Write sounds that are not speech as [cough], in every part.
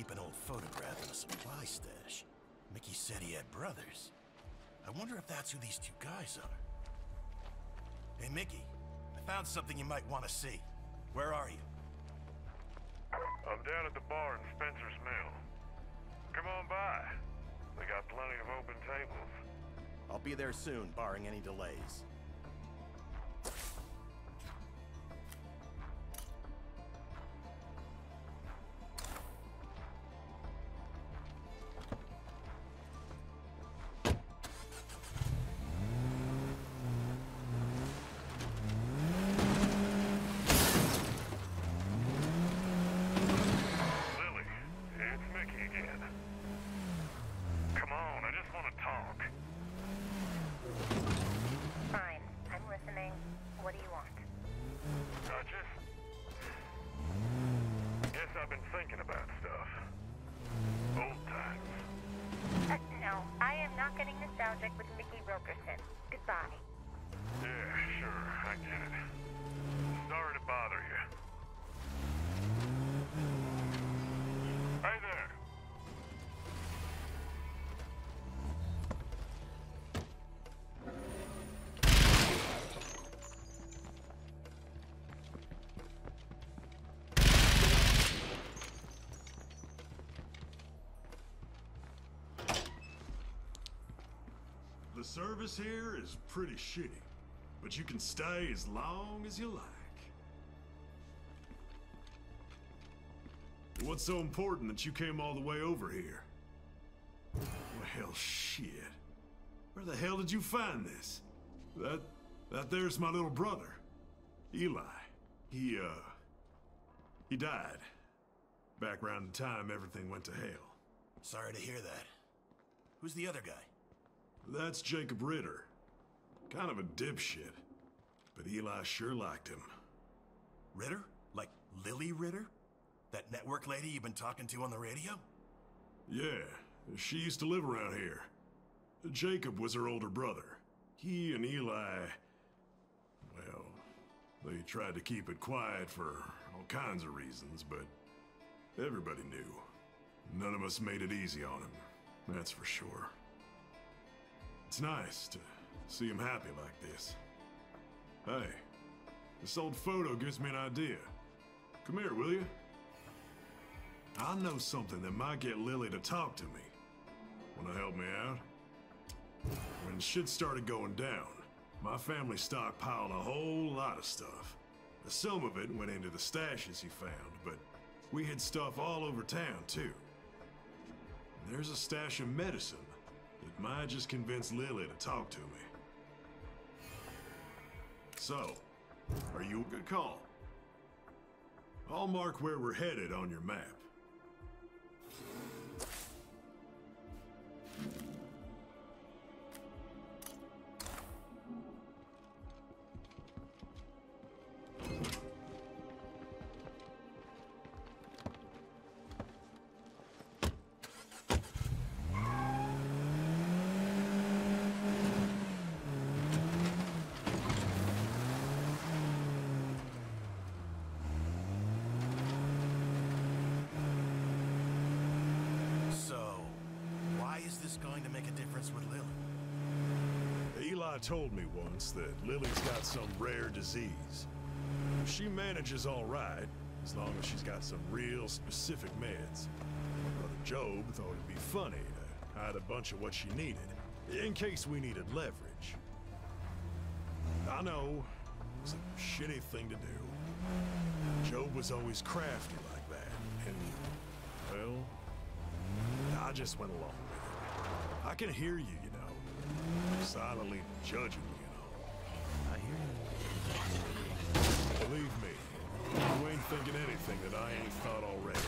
keep an old photograph in a supply stash. Mickey said he had brothers. I wonder if that's who these two guys are. Hey, Mickey, I found something you might want to see. Where are you? I'm down at the bar in Spencer's Mill. Come on by. We got plenty of open tables. I'll be there soon, barring any delays. I've been thinking about stuff. Old times. Uh, no, I am not getting nostalgic with Mickey Wilkerson. Goodbye. Yeah, sure, I get it. Sorry to bother you. The service here is pretty shitty, but you can stay as long as you like. What's so important that you came all the way over here? Well, shit. Where the hell did you find this? That, that there's my little brother, Eli. He, uh, he died. Back around the time everything went to hell. Sorry to hear that. Who's the other guy? That's Jacob Ritter. Kind of a dipshit. But Eli sure liked him. Ritter? Like Lily Ritter? That network lady you've been talking to on the radio? Yeah, she used to live around here. Jacob was her older brother. He and Eli. Well, they tried to keep it quiet for all kinds of reasons, but everybody knew. None of us made it easy on him, that's for sure. It's nice to see him happy like this. Hey, this old photo gives me an idea. Come here, will you? I know something that might get Lily to talk to me. Wanna help me out? When shit started going down, my family stockpiled a whole lot of stuff. Some of it went into the stashes he found, but we had stuff all over town, too. There's a stash of medicine might just convince Lily to talk to me. So, are you a good call? I'll mark where we're headed on your map. Going to make a difference with Lily? Eli told me once that Lily's got some rare disease. She manages all right, as long as she's got some real specific meds. Brother Job thought it'd be funny to hide a bunch of what she needed, in case we needed leverage. I know, it was a shitty thing to do. Job was always crafty like that, and, well, I just went along. I can hear you, you know. Silently judging, you know. I hear you. Believe me, you ain't thinking anything that I ain't thought already.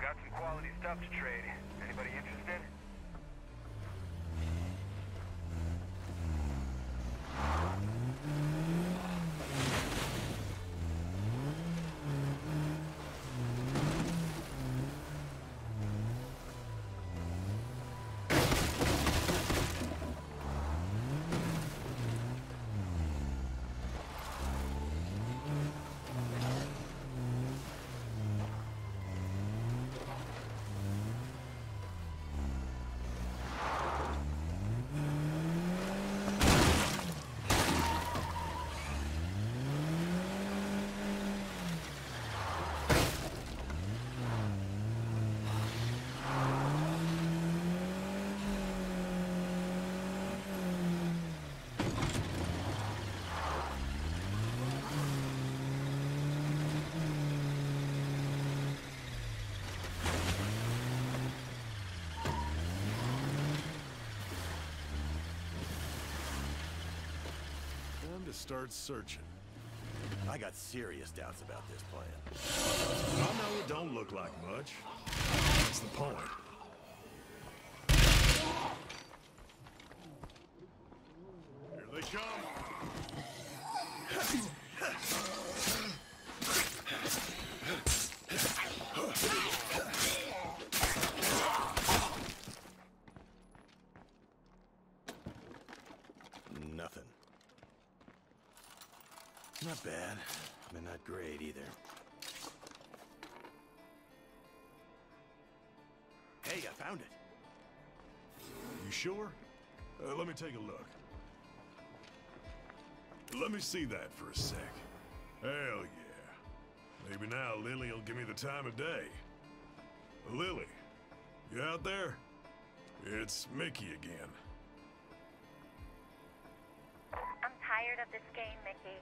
Got some quality stuff to trade. Anybody interested? Start searching. I got serious doubts about this plan. I know it don't look like much. That's the point. Here they come. Nothing. Not bad, but not great either. Hey, I found it. You sure? Uh, let me take a look. Let me see that for a sec. Hell yeah. Maybe now Lily will give me the time of day. Lily, you out there? It's Mickey again. I'm tired of this game, Mickey.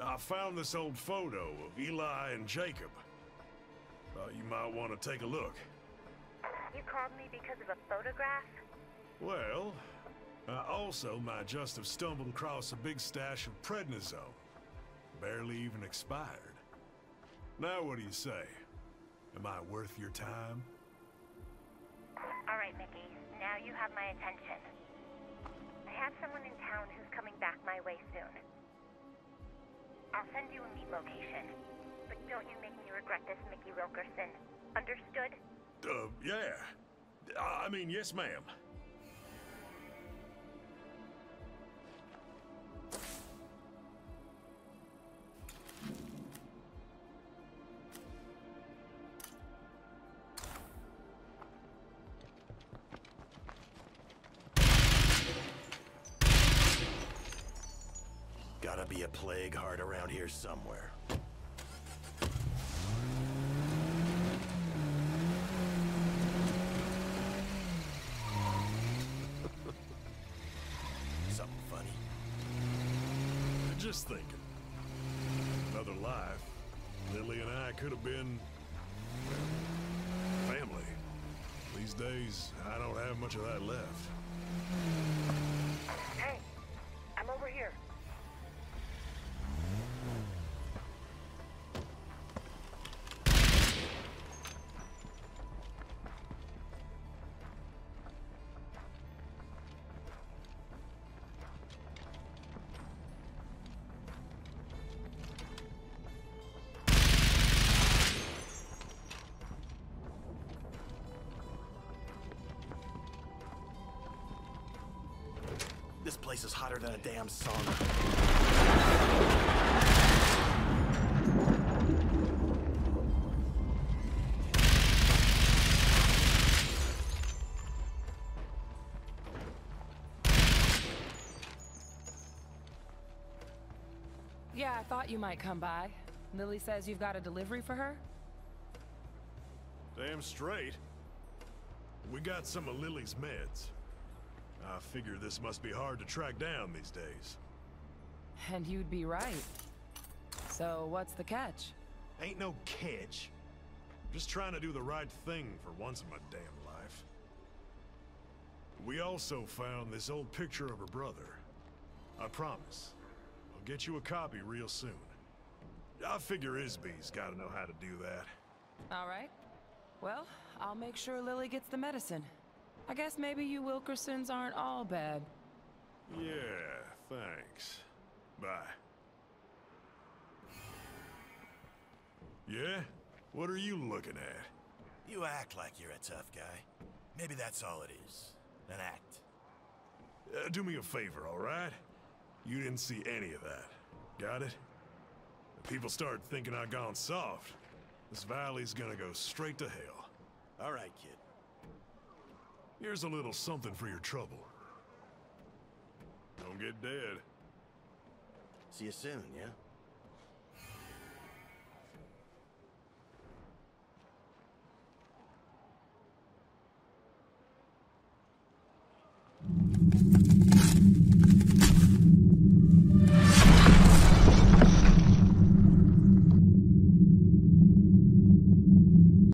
I found this old photo of Eli and Jacob. Uh, you might want to take a look. You called me because of a photograph? Well, I also might just have stumbled across a big stash of prednisone. Barely even expired. Now what do you say? Am I worth your time? All right, Mickey. Now you have my attention. I have someone in town who's coming back my way soon. I'll send you a meet location. But don't you make me regret this, Mickey Wilkerson. Understood? Uh, yeah. I mean, yes, ma'am. Be a plague heart around here somewhere. [laughs] Something funny. Just thinking. Another life. Lily and I could have been. well, family. These days, I don't have much of that left. Hey, I'm over here. Place is hotter than a damn sauna. Yeah, I thought you might come by. Lily says you've got a delivery for her? Damn straight. We got some of Lily's meds. I figure this must be hard to track down these days. And you'd be right. So, what's the catch? Ain't no catch. Just trying to do the right thing for once in my damn life. We also found this old picture of her brother. I promise. I'll get you a copy real soon. I figure Izzbee's gotta know how to do that. All right. Well, I'll make sure Lily gets the medicine. I guess maybe you Wilkersons aren't all bad. Yeah, thanks. Bye. Yeah? What are you looking at? You act like you're a tough guy. Maybe that's all it is. An act. Uh, do me a favor, all right? You didn't see any of that. Got it? If people start thinking I've gone soft, this valley's gonna go straight to hell. All right, kid. Here's a little something for your trouble. Don't get dead. See you soon, yeah?